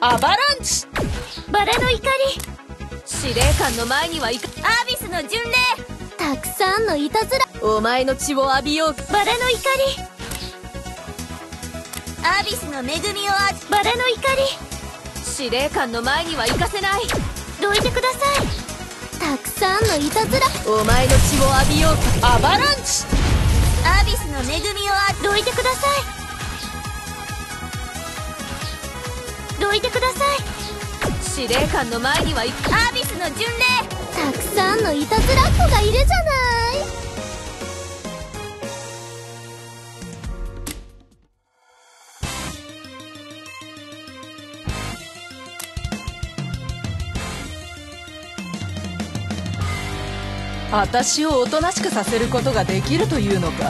アバランチ。バラの怒り。司令官の前にはいかアービスの巡礼。たくさんのいたずら。お前の血を浴びよう。バラの怒り。アービスの恵みをあバラの怒り。司令官の前には行かせない。どいてください。たくさんのいたずら。お前の血を浴びよう。アバランチ。アービスの恵みをあどいてくださいどいてください。司令官の前には行くアービスの巡礼。たくさんのいたずらっ子がいるじゃない。私をおとなしくさせることができるというのか。